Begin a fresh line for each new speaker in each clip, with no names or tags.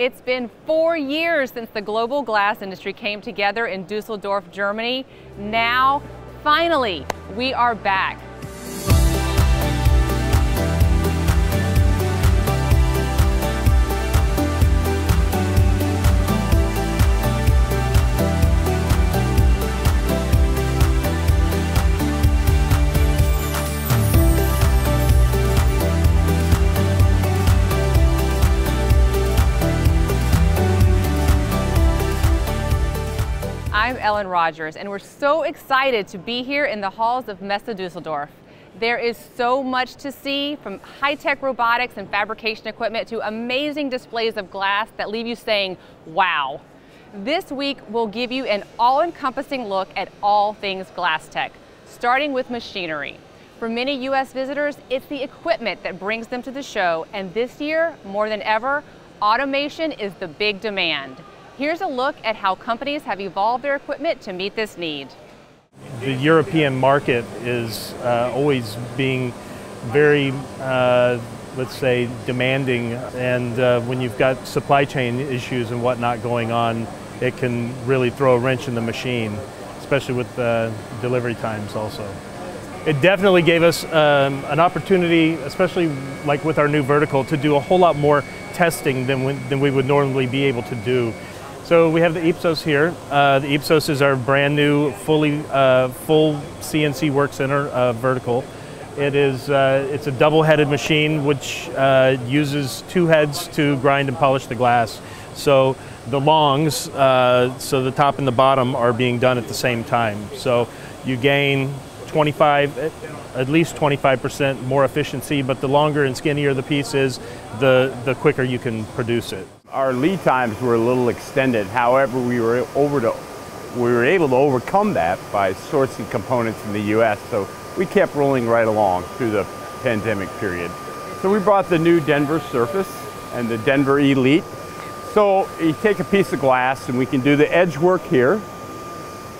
It's been four years since the global glass industry came together in Dusseldorf, Germany. Now, finally, we are back. Rogers, and we're so excited to be here in the halls of Messe Dusseldorf. There is so much to see, from high-tech robotics and fabrication equipment to amazing displays of glass that leave you saying, wow. This week, we'll give you an all-encompassing look at all things glasstec, starting with machinery. For many U.S. visitors, it's the equipment that brings them to the show, and this year, more than ever, automation is the big demand. Here's a look at how companies have evolved their equipment to meet this need.
The European market is uh, always being very, uh, let's say, demanding, and uh, when you've got supply chain issues and whatnot going on, it can really throw a wrench in the machine, especially with delivery times also. It definitely gave us um, an opportunity, especially like with our new vertical, to do a whole lot more testing than than we would normally be able to do. So we have the Ipsos here. Uh, the Ipsos is our brand new, fully uh, full CNC work center uh, vertical. It is uh, it's a double-headed machine which uh, uses two heads to grind and polish the glass. So the longs, uh, so the top and the bottom, are being done at the same time. So you gain 25, at least 25% more efficiency, but the longer and skinnier the piece is, the, the quicker you can produce it.
Our lead times were a little extended. However, we were over to we were able to overcome that by sourcing components in the US. So we kept rolling right along through the pandemic period. So we brought the new Denver Surface and the Denver Elite. So you take a piece of glass and we can do the edge work here.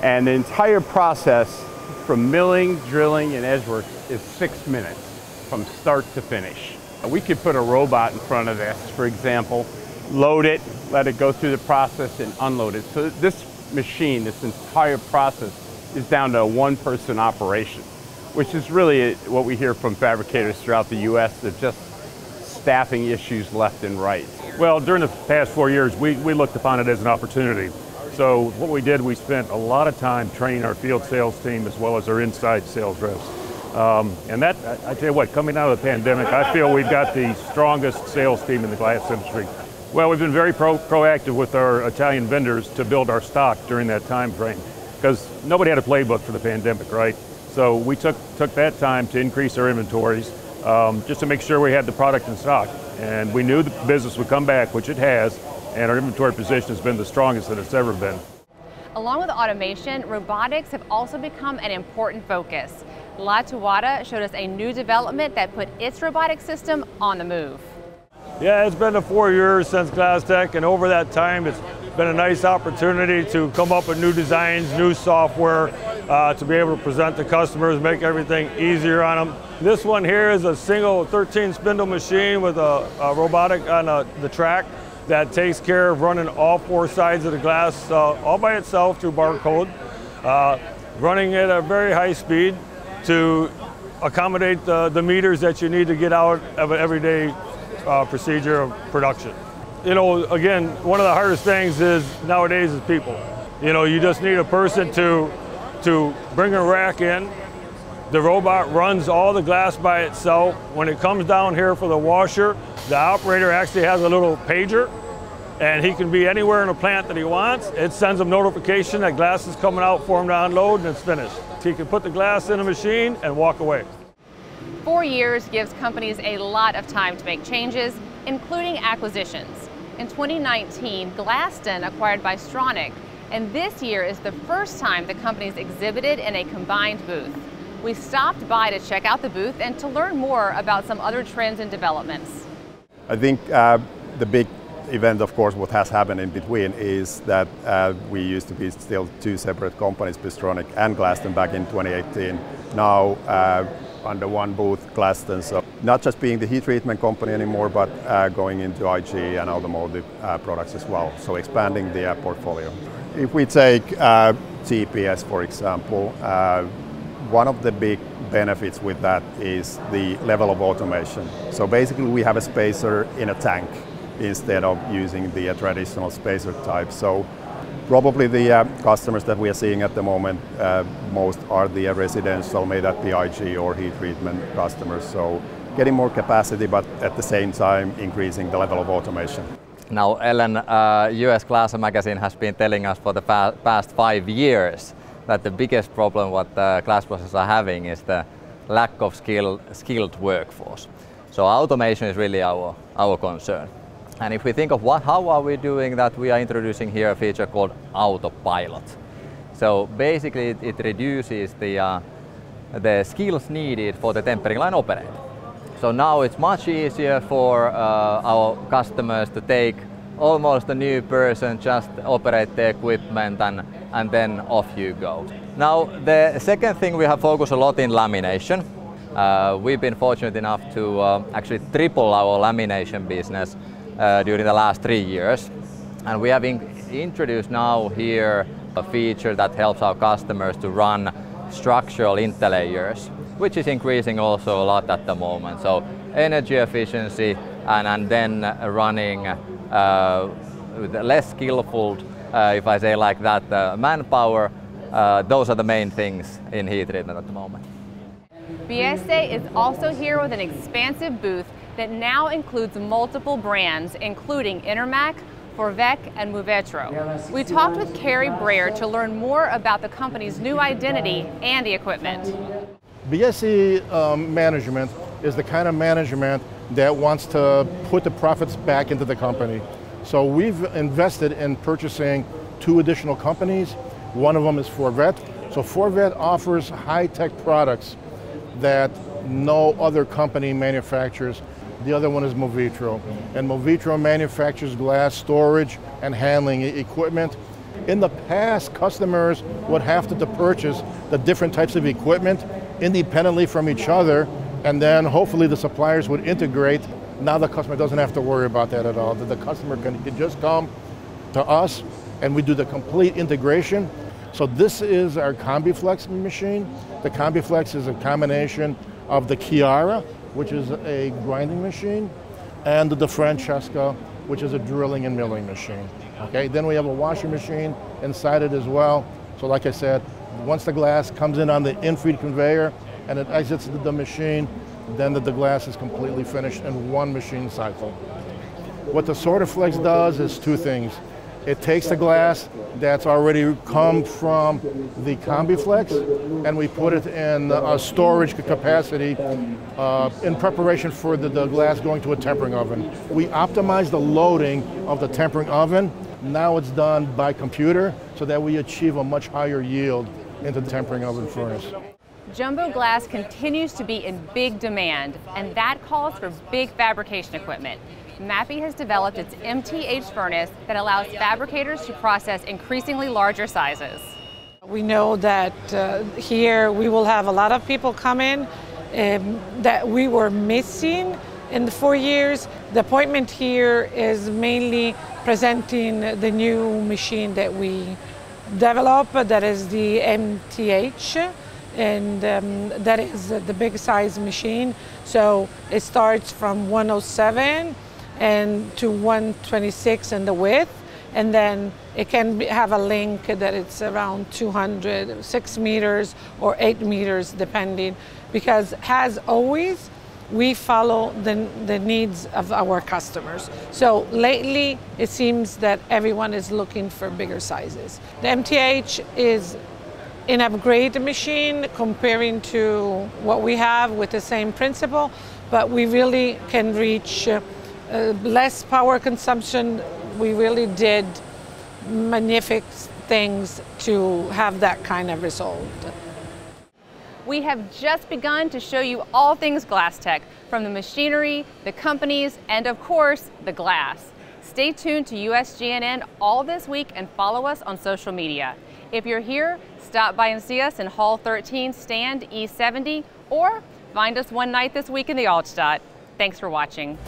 And the entire process from milling, drilling, and edge work is six minutes from start to finish. We could put a robot in front of this, for example, load it, let it go through the process and unload it. So this machine, this entire process is down to a one person operation, which is really what we hear from fabricators throughout the US. They're just staffing issues left and right.
Well, during the past four years, we, we looked upon it as an opportunity. So what we did, we spent a lot of time training our field sales team as well as our inside sales reps. Um, and that, I, tell you what, coming out of the pandemic, I feel we've got the strongest sales team in the glass industry. Well, we've been very pro proactive with our Italian vendors to build our stock during that time frame because nobody had a playbook for the pandemic, right? So we took, took that time to increase our inventories um, just to make sure we had the product in stock. And we knew the business would come back, which it has, and our inventory position has been the strongest that it's ever been.
Along with automation, robotics have also become an important focus. Lattuada showed us a new development that put its robotic system on the move.
Yeah, it's been a four years since glasstec, and over that time, it's been a nice opportunity to come up with new designs, new software, uh, to be able to present to customers, make everything easier on them. This one here is a single 13 spindle machine with a, a robotic on a, the track that takes care of running all four sides of the glass uh, all by itself through barcode, uh, running at a very high speed to accommodate the, the meters that you need to get out of an everyday uh, procedure of production. You know, again, one of the hardest things is nowadays is people. You know, you just need a person to to bring a rack in. The robot runs all the glass by itself. When it comes down here for the washer, the operator actually has a little pager and he can be anywhere in the plant that he wants. It sends him notification that glass is coming out for him to unload and it's finished. He can put the glass in a machine and walk away.
Four years gives companies a lot of time to make changes, including acquisitions. In 2019, Glaston acquired by Bystronic, and this year is the first time the companies exhibited in a combined booth. We stopped by to check out the booth and to learn more about some other trends and developments.
I think uh, the big event, of course, what has happened in between is that uh, we used to be still two separate companies, Bystronic and Glaston, back in 2018. Now, uh, under one booth, Glaston. So not just being the heat treatment company anymore, but uh, going into IG and automotive uh, products as well. So expanding the portfolio. If we take uh, TPS, for example, uh, one of the big benefits with that is the level of automation. So basically, we have a spacer in a tank instead of using the uh, traditional spacer type. So probably the uh, customers that we are seeing at the moment uh, most are the residential, may that be IG or heat treatment customers. So getting more capacity, but at the same time increasing the level of automation.
Now, Ellen, uh, US Glass Magazine has been telling us for the past five years that the biggest problem what the glass processors are having is the lack of skill, skilled workforce. So automation is really our, our concern. And if we think of what, how are we doing that, we are introducing here a feature called Autopilot. So basically it, it reduces the, uh, the skills needed for the tempering line operator. So now it's much easier for uh, our customers to take almost a new person, just operate the equipment and, and then off you go. Now the second thing we have focused a lot in lamination. Uh, we've been fortunate enough to uh, actually triple our lamination business uh, during the last three years. And we have in introduced now here a feature that helps our customers to run structural interlayers, which is increasing also a lot at the moment. So energy efficiency and, and then running uh, with less skillful, if I say like that, uh, manpower, uh, those are the main things in heat treatment at the moment.
Biesse is also here with an expansive booth that now includes multiple brands, including Intermac, Forvet, and Movetro. We talked with Kerry Brayer to learn more about the company's new identity and the equipment.
Biesse um, management is the kind of management that wants to put the profits back into the company. So we've invested in purchasing two additional companies. One of them is Forvet. So Forvet offers high-tech products that no other company manufactures the other one is Movetro. And Movetro manufactures glass storage and handling equipment. In the past, customers would have to purchase the different types of equipment independently from each other, and then hopefully the suppliers would integrate. Now the customer doesn't have to worry about that at all. The customer can, can just come to us and we do the complete integration. So this is our CombiFlex machine. The CombiFlex is a combination of the Chiara, which is a grinding machine, and the DeFrancesca, which is a drilling and milling machine. Okay, then we have a washing machine inside it as well. So like I said, once the glass comes in on the in-feed conveyor and it exits the machine, then the, the glass is completely finished in one machine cycle. What the SorterFlex does is two things. It takes the glass that's already come from the CombiFlex and we put it in a storage capacity uh, in preparation for the, the glass going to a tempering oven. We optimize the loading of the tempering oven. Now it's done by computer so that we achieve a much higher yield into the tempering oven furnace.
Jumbo glass continues to be in big demand, and that calls for big fabrication equipment. Mappi has developed its MTH furnace that allows fabricators to process increasingly larger sizes.
We know that uh, here we will have a lot of people come in um, that we were missing in the four years. The appointment here is mainly presenting the new machine that we develop, that is the MTH and um, that is the big size machine. So it starts from 107 and to 126 in the width. And then it can have a link that it's around 200 6 meters or 8 meters depending. Because as always we follow the, the needs of our customers. So lately it seems that everyone is looking for bigger sizes. The MTH is an upgrade machine comparing to what we have with the same principle but we really can reach uh, uh, less power consumption. We really did magnificent things to have that kind of result.
We have just begun to show you all things glasstec, from the machinery, the companies, and of course, the glass. Stay tuned to USGNN all this week and follow us on social media. If you're here, stop by and see us in Hall 13, stand E70, or Find us one night this week in the Altstadt. Thanks for watching.